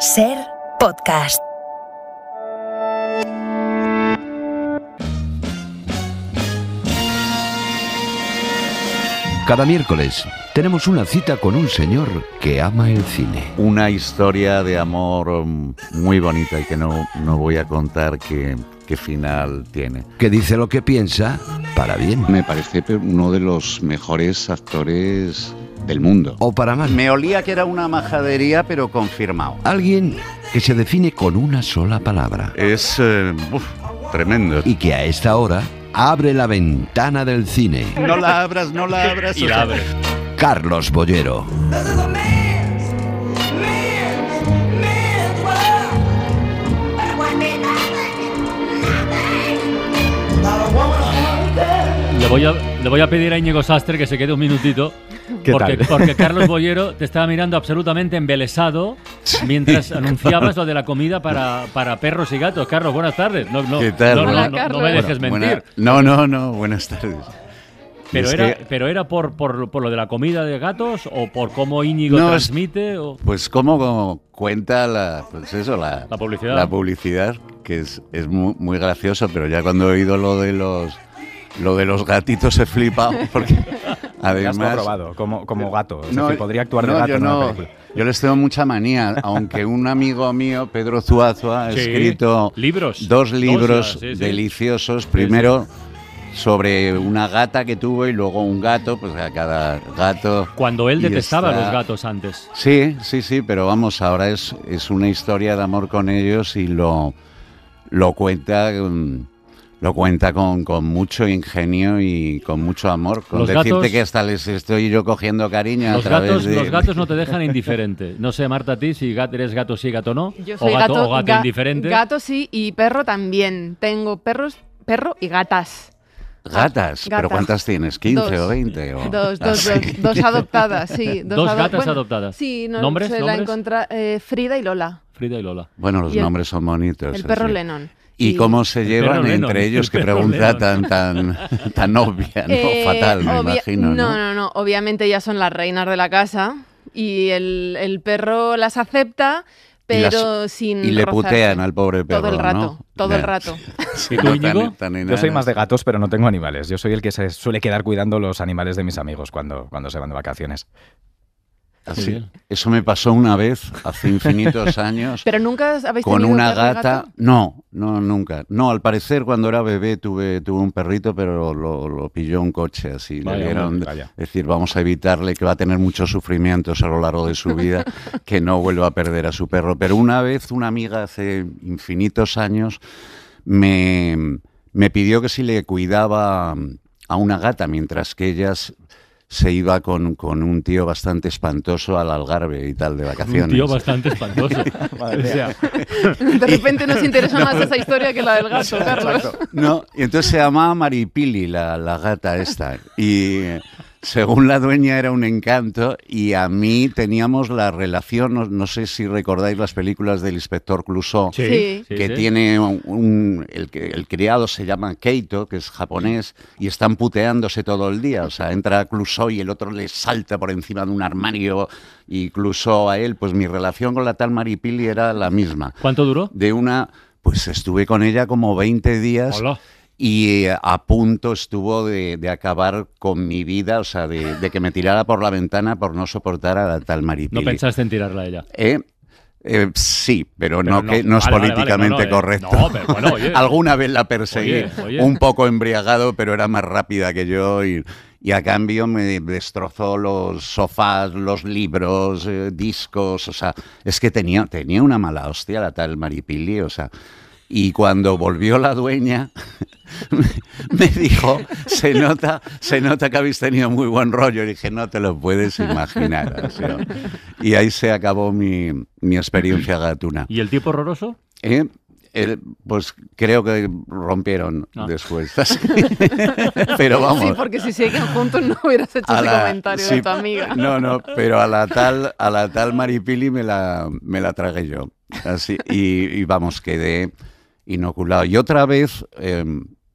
Ser podcast. Cada miércoles tenemos una cita con un señor que ama el cine. Una historia de amor mm, muy bonita y que no, no voy a contar qué, qué final tiene. Que dice lo que piensa para bien Me parece uno de los mejores actores del mundo. o para mal. Me olía que era una majadería, pero confirmado. Alguien que se define con una sola palabra Es eh, uf, tremendo. y que a esta hora abre la ventana del cine. no la abras, no la abras. Y la sea, abre. Carlos Bollero. Le voy, a, le voy a pedir a Íñigo Sastre que se quede un minutito. ¿Qué porque, tal? porque Carlos Bollero te estaba mirando absolutamente embelesado mientras anunciabas lo de la comida para, para perros y gatos. Carlos, buenas tardes. No, no, ¿Qué tal? no, no, Hola, no, Carlos. no me dejes mentir. no, no, no, buenas tardes. Pero era, que- pero era por, por, por lo de la comida de gatos o por cómo Íñigo No, transmite. O... Pues como cuenta la, pues eso, la, La publicidad. la publicidad, que es, es muy, muy gracioso, pero ya cuando he oído lo de los lo de los gatitos he flipado porque Has además probado como, como gato. Es No, decir, podría actuar de no, gato yo en una no. película. Yo les tengo mucha manía, aunque un amigo mío, Pedro Zuazua, ha Sí, escrito libros. dos libros sí, sí. deliciosos. Primero sobre una gata que tuvo y luego un gato, pues a cada gato. Cuando él detestaba está- los gatos antes. Sí, sí, sí, pero vamos, ahora es, es una historia de amor con ellos y lo, lo cuenta, mm, lo cuenta con, con mucho ingenio y con mucho amor. Con Los decirte gatos- que hasta les estoy yo cogiendo cariño Los a través gatos, de... los gatos no te dejan indiferente. No sé, Marta, a ti si gat- eres gato sí, gato no. Yo o soy gato, gato, o gato ga- indiferente. Gato sí y perro también. Tengo perros, perro y gatas. Gatas, pero. ¿cuántas tienes? ¿15 Dos. o 20? o- Dos, Ah, dos, sí. dos, dos adoptadas, sí. Dos ado- gatas adoptadas. Sí, no, ¿Nombres? se la ¿Nombres? encontra eh, Frida y Lola. Frida y Lola. Bueno, los Y el- nombres son bonitos. El perro así. Lennon. ¿Y cómo se llevan Lennon, entre ellos? el Qué perro pregunta Lennon. tan, tan, tan obvia, ¿no? Eh, Fatal, me imagino, ¿no? No, no, no. Obviamente ellas son las reinas de la casa y el, el perro las acepta, Y las- pero sin Y le rozarse. putean al pobre perro, Todo el rato, ¿no? todo el Ya. rato. Sí, ¿Y tú, tan- tan Yo soy más de gatos, pero no tengo animales. Yo soy el que se suele quedar cuidando los animales de mis amigos cuando, cuando se van de vacaciones. Así. Eso me pasó una vez, hace infinitos años, Pero nunca habéis con tenido una gata. gato? No, no, nunca. No, al parecer cuando era bebé tuve, tuve un perrito, pero lo, lo pilló un coche así. Vaya, le dieron, hombre, vaya. es decir, vamos a evitarle que va a tener muchos sufrimientos a lo largo de su vida, que no vuelva a perder a su perro. Pero una vez una amiga hace infinitos años me, me pidió que si le cuidaba a una gata mientras que ellas se iba con, con un tío bastante espantoso al Algarve y tal de vacaciones. Un tío bastante espantoso. O sea, De repente nos interesa más esa historia que la del gato, Carlos. No, y entonces se llamaba Maripili, la, la gata esta. Y eh, según la dueña era un encanto y a mí teníamos la relación, no, no sé si recordáis las películas del inspector Clouseau, Sí. que sí. tiene un, un- el, que- el criado se llama Keito, que es japonés, y están puteándose todo el día. O sea, entra Clouseau y el otro le salta por encima de un armario y Clouseau a él. Pues mi relación con la tal Maripili era la misma. ¿Cuánto duró? De una, pues estuve con ella como 20 días Hola. Y eh, a punto estuvo de, de acabar con mi vida, o sea, de, de que me tirara por la ventana por no soportar a la tal Maripili. No pensaste en tirarla a ella. ¿Eh? Eh, sí, pero, Pero no, no. que no es Vale, vale, vale, políticamente no, no, eh, correcto. no, pero bueno, oye. Alguna vez la perseguí, Oye, oye. un poco embriagado, pero era más rápida que yo y, y a cambio me destrozó los sofás, los libros, eh, discos, o sea, es que tenía, tenía una mala hostia la tal Maripili, o sea, y cuando volvió la dueña me, dijo, se nota, se nota que habéis tenido muy buen rollo, y dije, no te lo puedes imaginar, o sea, y ahí se acabó mi, mi experiencia gatuna. ¿Y el tipo horroroso? ¿Eh? El- pues creo que rompieron Ah. después. pero vamos. Sí, porque si siguen juntos no hubieras hecho a ese la- comentario sí, de tu amiga. No, no, pero a la tal, a la tal Maripili me la, me la tragué yo. Así, y, y vamos, quedé inoculado. Y otra vez, eh,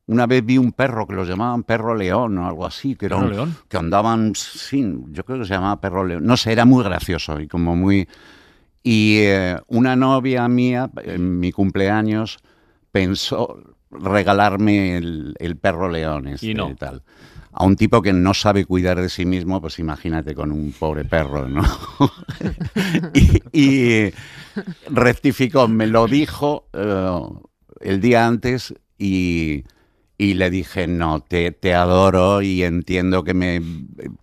una vez vi un perro que los llamaban perro león o algo así, que, era ¿Perro un- león? que andaban sin, yo creo que se llamaba perro león. No sé, era muy gracioso y como muy... Y eh, una novia mía, en mi cumpleaños, pensó regalarme el, el perro león este Y no. tal. A un tipo que no sabe cuidar de sí mismo, pues imagínate con un pobre perro, ¿no? y, y rectificó, me lo dijo eh, el día antes y, y le dije, no, te, te adoro y entiendo que me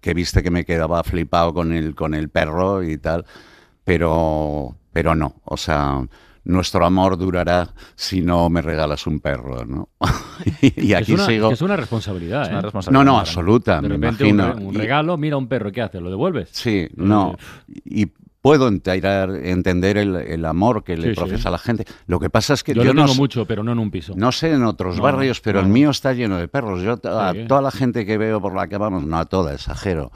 que viste que me quedaba flipado con el, con el perro y tal, pero, pero no, o sea, nuestro amor durará si no me regalas un perro, ¿no? y Es aquí una, sigo. es una responsabilidad, Es una ¿eh? responsabilidad No, no, absoluta, De me imagino. un regalo, mira un perro, ¿qué hace? ¿Lo devuelves? Sí, no. Y puedo entender, entender el, el amor que le Sí, sí. profesa la gente. Lo que pasa es que Yo, yo, lo no, tengo mucho, pero no en un piso. no sé en otros No, barrios, pero el mío está lleno de perros. Yo a Sí. toda la gente que veo por la que vamos, no a toda, exagero,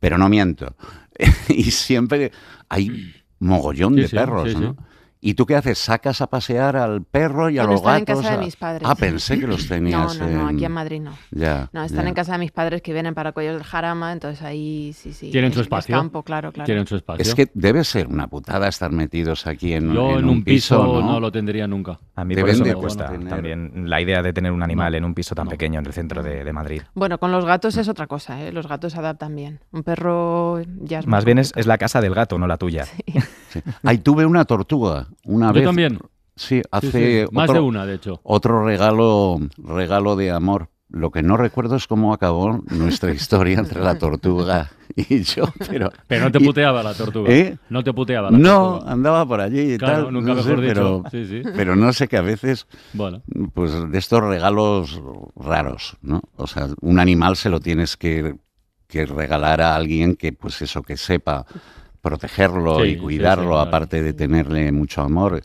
pero no miento. y siempre hay mogollón de perros, ¿no? ¿Y tú qué haces? ¿Sacas a pasear al perro y a Bueno, los están en gatos? casa de a- mis padres. Ah, pensé que los No, tenías. no, no, en- aquí en Madrid no. Ya, No, están ya. en casa de mis padres que vienen para Cuellos del Jarama, entonces ahí sí, sí. Tienen es- su es espacio. campo, claro, claro. Tienen su espacio. Es que debe ser una putada estar metidos aquí en, Yo en, un piso, no? lo tendría nunca. A mí por eso me cuesta tener- también la idea de tener un animal No, en un piso tan no. pequeño en el centro de, de Madrid. Bueno, con los gatos es otra cosa, ¿eh? Los gatos adaptan bien. Un perro ya es Más bien es, es la casa del gato, no la tuya. Sí. Ahí tuve una tortuga una Yo vez. también. Sí, hace sí. Más otro, de una, de hecho. otro regalo, regalo de amor. Lo que no recuerdo es cómo acabó nuestra historia entre la tortuga y yo, pero... Pero no te y- puteaba la tortuga. ¿Eh? No te puteaba la No, tortuga. andaba por allí y Claro, tal. nunca no sé, mejor pero, dicho. Sí, sí. pero no sé que a veces, Bueno, pues de estos regalos raros, ¿no? O sea, un animal se lo tienes que, que regalar a alguien que, pues eso, que sepa protegerlo Sí, y sí, cuidarlo, sí, claro. aparte de tenerle mucho amor.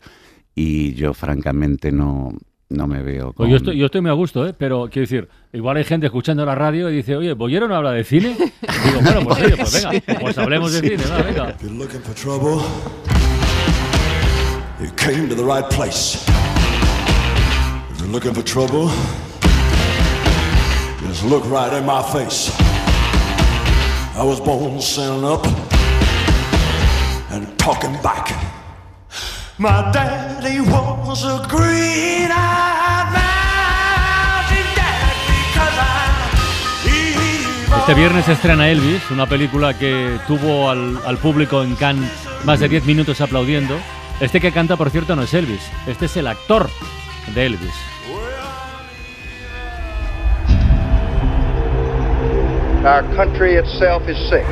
Y yo, francamente, no, no me veo con... pues yo, estoy, yo estoy muy a gusto, ¿eh? Pero quiero decir, igual hay gente escuchando la radio y dice, oye, ¿Bollero no habla de cine? Digo, bueno, pues oye, pues venga, pues hablemos de cine, va, venga. If you're looking for trouble, you came to the right place. If you're looking for trouble, just look right in my face. I was born standing up and talking back. My daddy was a green-eyed mountain dad because I'm evil. Este viernes estrena Elvis, una película que tuvo al, al público en Cannes más de 10 minutos aplaudiendo. Este que canta, por cierto, no es Elvis, este es el actor de Elvis. Our country itself is sick.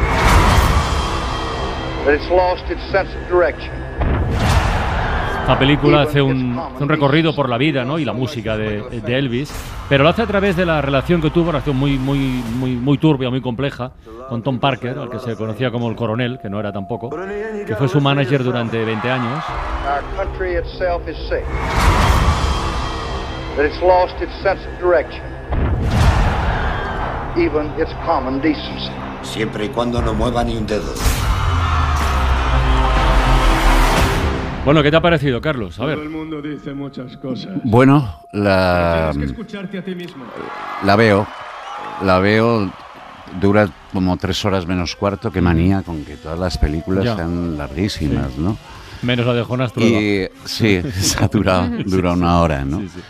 La película hace un, hace un recorrido por la vida ¿no? y la música de, de Elvis, pero lo hace a través de la relación que tuvo, una relación muy, muy, muy, muy turbia, muy compleja, con Tom Parker, al que se conocía como el coronel, que no era tampoco, que fue su manager durante 20 años. Our country itself is sick. That it's lost its sense of direction. Even its common decency. Siempre y cuando no mueva ni un dedo. Bueno, ¿qué te ha parecido, Carlos? A ver. Todo el mundo dice muchas cosas. Bueno, la, Tienes que escucharte a ti mismo. la veo, la veo, dura como tres horas menos cuarto, qué manía con que todas las películas Ya. sean larguísimas, ¿no? Menos la de Jonas Trueba. Y sí, esa dura, dura una hora, ¿no? Sí, sí.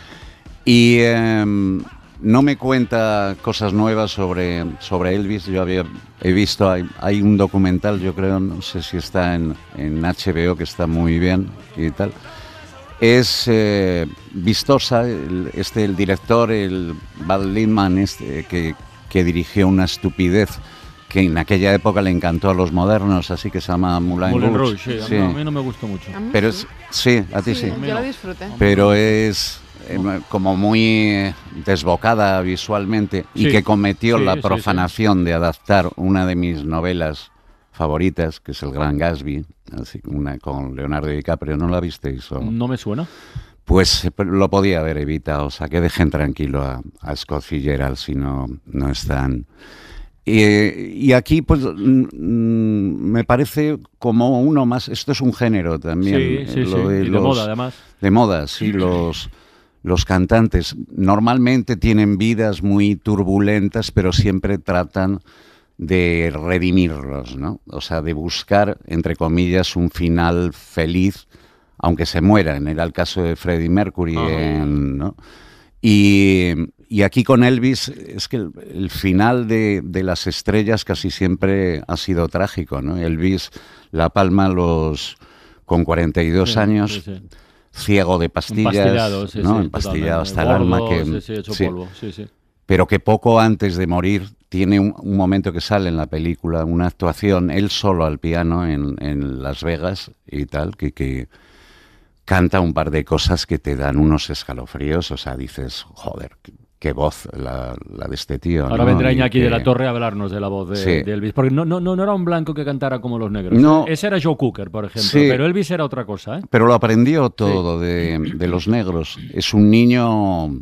Y em, no me cuenta cosas nuevas sobre, sobre Elvis. Yo había, he visto, hay, hay un documental, yo creo, no sé si está en, en HBO, que está muy bien y tal. Es eh, vistosa, el- este, el director, el Val Lindman, este, que, que dirigió una estupidez que en aquella época le encantó a los modernos, así que se llama Moulin, Moulin Rouge. Rouge, sí, a mí- Sí. a mí no me gustó mucho. Pero sí. es, sí, a ti sí. Sí, yo lo disfruté. Pero es eh, como muy eh, desbocada visualmente y que cometió sí, la sí, sí. profanación de adaptar una de mis novelas favoritas, que es El Gran Gatsby, así, una con Leonardo DiCaprio. ¿No la visteis? o? No me suena. Pues eh, lo podía haber evitado, o sea, que dejen tranquilo a, a Scott Fitzgerald si no, no están. Y, y aquí, pues, mm, me parece como uno más. Esto es un género también. Sí, eh, sí, sí. lo de los- moda, además. de moda, sí, los, los cantantes normalmente tienen vidas muy turbulentas, pero siempre tratan de redimirlos, ¿no? O sea, de buscar, entre comillas, un final feliz, aunque se mueran. Era el caso de Freddie Mercury, en, ¿no? Y, y aquí con Elvis es que el, el final de, de las estrellas casi siempre ha sido trágico, ¿no? Elvis La Palma los con 42 Sí, años, sí, sí. ciego de pastillas, Empastillado, sí, ¿no? sí, empastillado hasta el alma que sí, sí, hecho polvo, pero que poco antes de morir tiene un, un momento que sale en la película, una actuación, él solo al piano en, en Las Vegas y tal, que, que canta un par de cosas que te dan unos escalofríos, o sea, dices, joder, qué, voz la, la de este tío. Ahora ¿no? vendrá Iñaki que- de la Torre a hablarnos de la voz de, Sí. de Elvis. Porque no, no, no no era un blanco que cantara como los negros. No. Ese era Joe Cooker, por ejemplo. Sí. Pero Elvis era otra cosa, ¿eh? Pero lo aprendió todo de, de los negros. Es un niño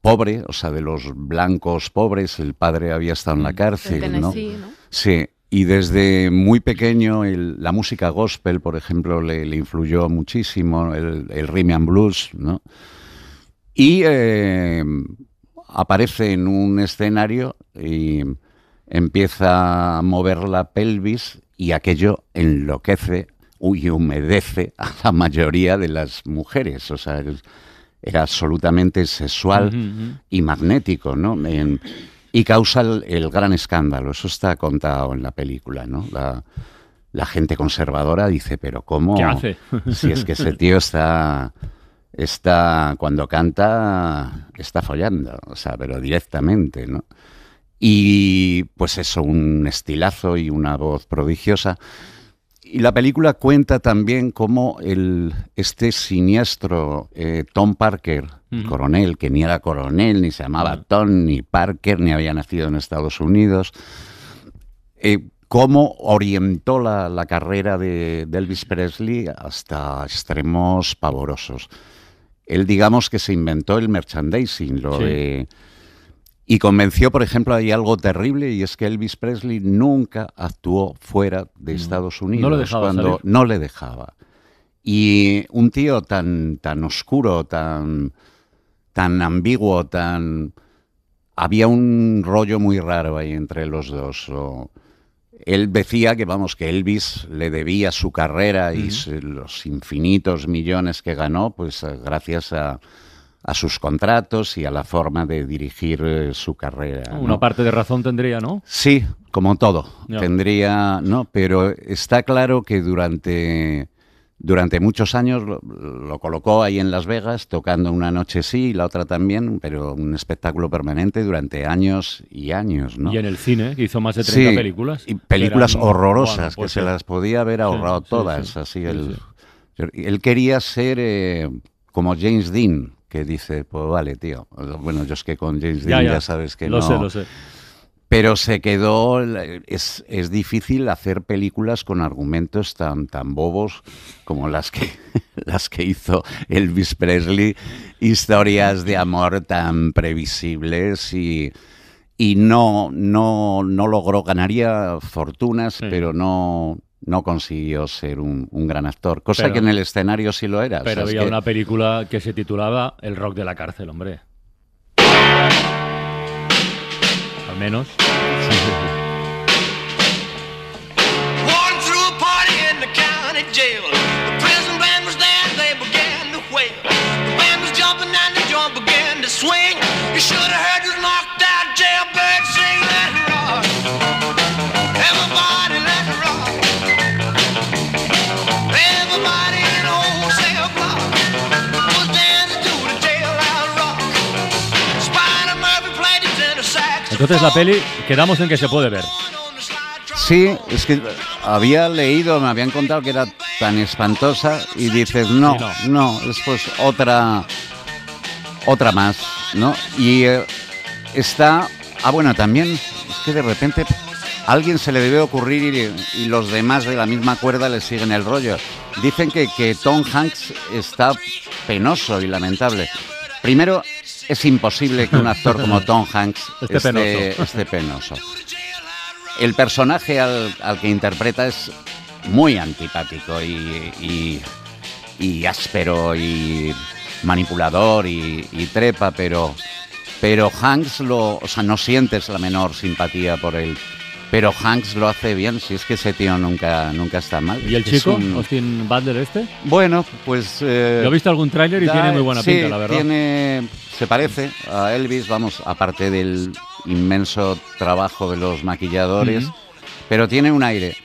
pobre, o sea, de los blancos pobres. El padre había estado en la De cárcil, ¿no? Tennessee, ¿no? Sí, y desde muy pequeño el- la música gospel, por ejemplo, le, le influyó muchísimo, el, el rhythm and blues, ¿no? Y eh, aparece en un escenario y empieza a mover la pelvis y aquello enloquece y humedece a la mayoría de las mujeres. O sea, es- era absolutamente sexual y magnético, ¿no? En- y causa el, el gran escándalo. Eso está contado en la película, ¿no? La, la gente conservadora dice, pero ¿cómo? ¿Qué hace? Si es que ese tío está, está cuando canta, está follando, o sea, pero directamente, ¿no? Y pues eso, un estilazo y una voz prodigiosa. Y la película cuenta también cómo el, este siniestro eh, Tom Parker, coronel, que ni era coronel, ni se llamaba Tom, ni Parker, ni había nacido en Estados Unidos, eh, cómo orientó la, la carrera de, de Elvis Presley hasta extremos pavorosos. Él, digamos que se inventó el merchandising, lo Sí. de... Y convenció, por ejemplo, hay algo terrible y es que Elvis Presley nunca actuó fuera de Estados Unidos. No le dejaba cuando salir. no le dejaba. Y un tío tan, tan oscuro, tan, tan ambiguo, tan... Había un rollo muy raro ahí entre los dos. o- Él decía que, vamos, que Elvis le debía su carrera y los infinitos millones que ganó, pues eh, gracias a, a sus contratos y a la forma de dirigir eh, su carrera. ¿no? Una parte de razón tendría, ¿no? Sí, como todo. Tendría, no, pero está claro que durante, durante muchos años lo, lo colocó ahí en Las Vegas, tocando una noche sí y la otra también, pero un espectáculo permanente durante años y años, ¿no? Y en el cine, que hizo más de 30 Sí, películas. Y películas Eran- horrorosas, bueno, que pues se las podía haber ahorrado sí, todas. sí. Así sí. Él quería ser eh, como James Dean, que dice, pues vale, tío. Bueno, yo es que con James Ya, Dean ya, ya. sabes que lo no. sé, lo sé. Pero se quedó. Es, es difícil hacer películas con argumentos tan, tan bobos como las que, las que hizo Elvis Presley. Historias de amor tan previsibles y. Y no, no, no logró, ganaría fortunas, Sí. pero no, no consiguió ser un, un gran actor. Cosa Pero- que en el escenario sí lo era. o Pero es había que- una película que se titulaba El rock de la cárcel, hombre. Al menos. Entonces la peli, quedamos en que se puede ver. Sí, es que había leído, me habían contado que era tan espantosa y dices, no, no, es pues otra, otra más, ¿no? Y eh, está, ah bueno, también es que de repente a alguien se le debe ocurrir y, y los demás de la misma cuerda le siguen el rollo. Dicen que, que Tom Hanks está penoso y lamentable. Primero, es imposible que un actor como Tom Hanks Esté esté, penoso. esté penoso. El personaje al, al que interpreta es muy antipático y, y- y áspero y manipulador y, y trepa, pero Pero Hanks lo, o sea, no sientes la menor simpatía por él. Pero Hanks lo hace bien, si es que ese tío nunca, nunca está mal. ¿Y el Es chico, un- Austin Butler este? Bueno, pues... eh, Yo he visto algún tráiler y da- tiene muy buena sí, pinta, la verdad. Tiene, se parece a Elvis, vamos, aparte del inmenso trabajo de los maquilladores, pero tiene un aire.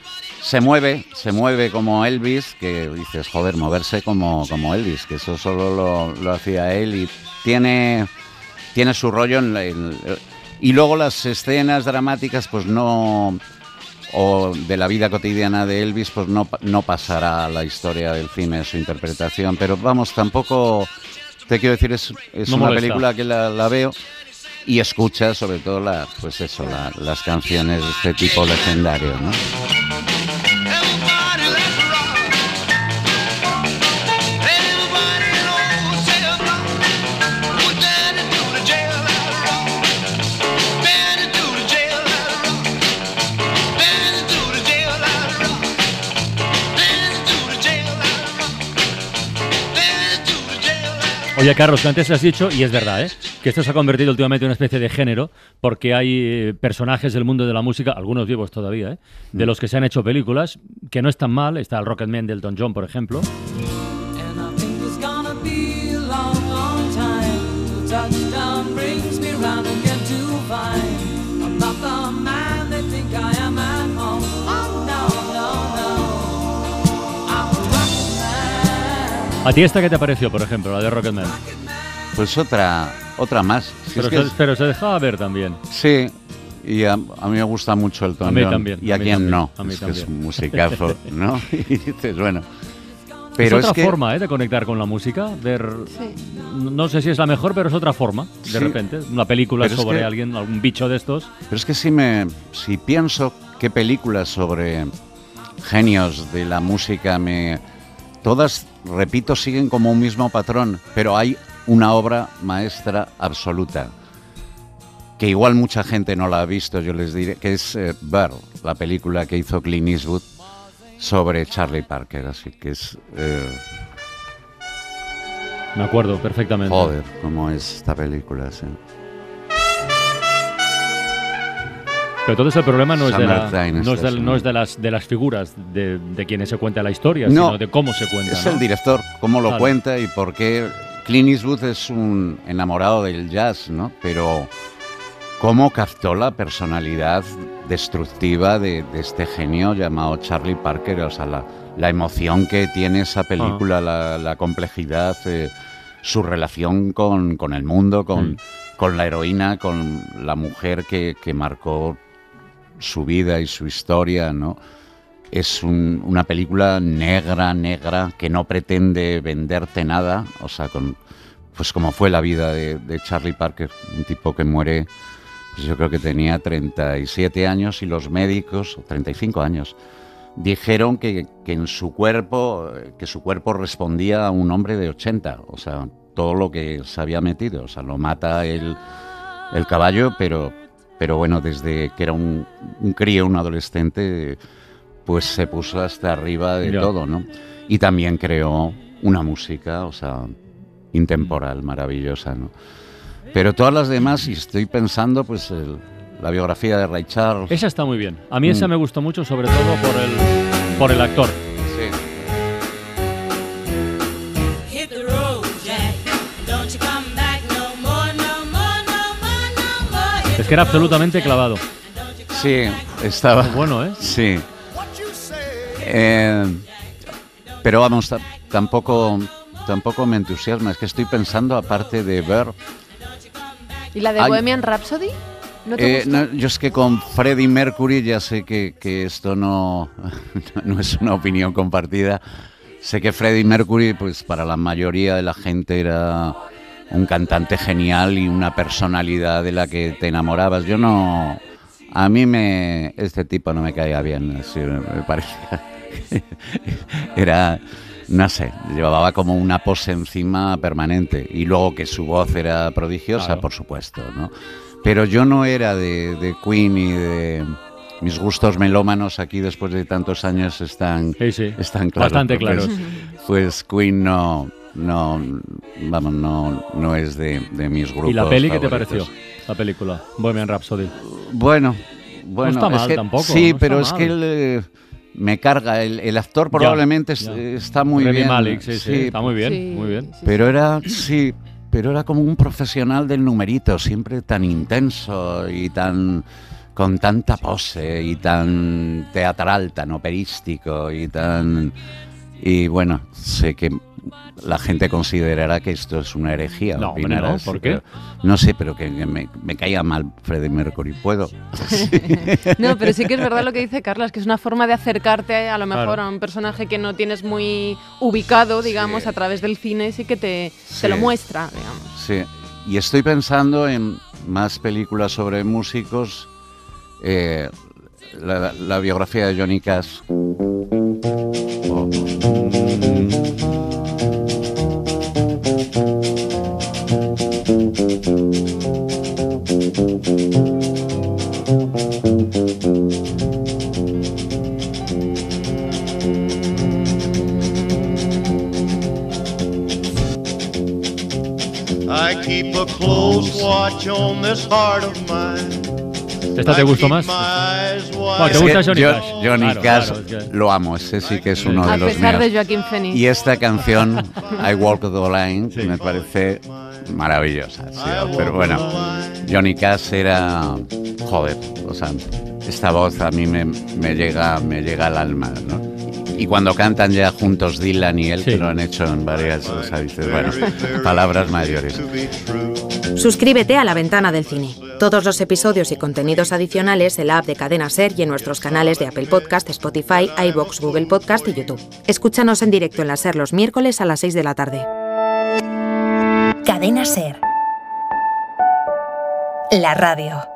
Se mueve, se mueve como Elvis, que dices, joder, moverse como, como Elvis, que eso solo lo, lo hacía él y tiene, tiene su rollo en, la- en- y luego las escenas dramáticas, pues no o de la vida cotidiana de Elvis, pues no, no pasará a la historia del cine su interpretación. Pero vamos, tampoco te quiero decir, es, es No una molesta. película que la, la veo y escucha sobre todo la, pues eso, la- las canciones de este tipo legendario, ¿no? Oye, Carlos, que antes has dicho, y es verdad, ¿eh? que esto se ha convertido últimamente en una especie de género, porque hay eh, personajes del mundo de la música, algunos vivos todavía, ¿eh? de los que se han hecho películas, que no están mal. Está el Rocketman de Elton John, por ejemplo. A rocket man. ¿A ti esta qué te pareció, por ejemplo, la de Rocketman? Pues otra, otra más. Si Pero, es que se, es- pero se dejaba ver también. Sí, y a, a mí me gusta mucho el A mí también, Y a a, mí quién también, no. a mí es que es también. un musicazo, ¿no? Y dices, bueno. Pero es es, otra que, forma ¿eh? de conectar con la música, ver... No sé si es la mejor, pero es otra forma, de Sí. repente. Una película Pero es sobre que- alguien, algún bicho de estos. Pero es que si me si pienso qué películas sobre genios de la música me todas repito siguen como un mismo patrón, pero hay una obra maestra absoluta que igual mucha gente no la ha visto, yo les diré que es eh, Burr, la película que hizo Clint Eastwood sobre Charlie Parker, así que es eh, Me acuerdo perfectamente. joder, cómo es esta película, sí. Pero entonces el problema no es de, la- no es de- Station. no es de las, de las figuras de, de quienes se cuenta la historia, No, sino de cómo se cuenta. Es ¿no? el director, cómo lo Claro. cuenta y por qué. Clint Eastwood es un enamorado del jazz, ¿no? Pero cómo captó la personalidad destructiva de, de este genio llamado Charlie Parker, o sea, la, la emoción que tiene esa película, la, la complejidad, eh, su relación con, con el mundo, con, Mm. con la heroína, con la mujer que, que marcó su vida y su historia, ¿no? Es un- una película negra, negra, que no pretende venderte nada, o sea, con, pues como fue la vida de, de Charlie Parker, un tipo que muere, pues yo creo que tenía 37 años y los médicos, o 35 años, dijeron que, que en su cuerpo, que su cuerpo respondía a un hombre de 80, o sea, todo lo que se había metido, o sea, lo mata el, el caballo, pero, pero bueno, desde que era un, un crío, un adolescente, pues se puso hasta arriba de todo, ¿no? Y también creó una música, o sea, intemporal, maravillosa, ¿no? Pero todas las demás, y estoy pensando, pues, el- la biografía de Ray Charles. Esa está muy bien. A mí esa Mm. me gustó mucho, sobre todo por el, por el actor. Que era absolutamente clavado. Sí, estaba. bueno, ¿eh? Sí. Eh, pero vamos, ta- tampoco, tampoco me entusiasma. Es que estoy pensando, aparte de ver. ¿Y la de Ay. Bohemian Rhapsody? ¿No te Eh, gustó? no, yo es que con Freddie Mercury ya sé que, que esto no, no es una opinión compartida. Sé que Freddie Mercury, pues para la mayoría de la gente era un cantante genial y una personalidad de la que te enamorabas. Yo no, a mí me, este tipo no me caía bien, así, me parecía, era, no sé, llevaba como una pose encima permanente y luego que su voz era prodigiosa, Claro. por supuesto, ¿no? Pero yo no era de, de Queen y de mis gustos melómanos aquí después de tantos años están, Sí, sí. están claros. Bastante pues, claros. Pues Queen no, no, vamos, no, no es de, de mis grupos ¿Y la peli qué te pareció? La película, Bohemian Rhapsody. Bueno, bueno, está es mal que- tampoco, Sí, no pero está es que él eh, me carga. El, el actor probablemente ya. está muy Rami bien. Malek, sí, sí, está muy bien, Sí, muy bien. Pero era, sí, pero era como un profesional del numerito, siempre tan intenso y tan con tanta pose y tan teatral, tan operístico y tan y bueno, sé que la gente considerará que esto es una herejía. No, hombre, no, ¿por qué? pero- no sé, pero que, que me, me caía mal Freddie Mercury. ¿Puedo? No, pero sí que es verdad lo que dice Carlos, que es una forma de acercarte a lo mejor Claro. a un personaje que no tienes muy ubicado, digamos, a través del cine, sí que te, Sí. te lo muestra, digamos. Sí, y estoy pensando en más películas sobre músicos. eh, la, la biografía de Johnny Cash. Oh. ¿Esta te gustó más? Bueno, ¿te gusta Johnny yo- Cash? Johnny Claro, Cash claro, es que- lo amo, ese sí que es uno A de los pesar míos. de Joaquín Phoenix. Y esta canción, I Walk the Line, me parece maravillosa. sí, pero bueno, Johnny Cash era. Joder, o sea, esta voz a mí me, me llega, me llega al alma, ¿no? Y cuando cantan ya juntos Dylan y él, que lo han hecho en varias, o sea, dices, bueno, palabras mayores. Suscríbete a La Ventana del Cine. Todos los episodios y contenidos adicionales en la app de Cadena Ser y en nuestros canales de Apple Podcast, Spotify, iBox, Google Podcast y YouTube. Escúchanos en directo en la Ser los miércoles a las 6 de la tarde. Cadena Ser. La radio.